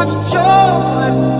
much joy.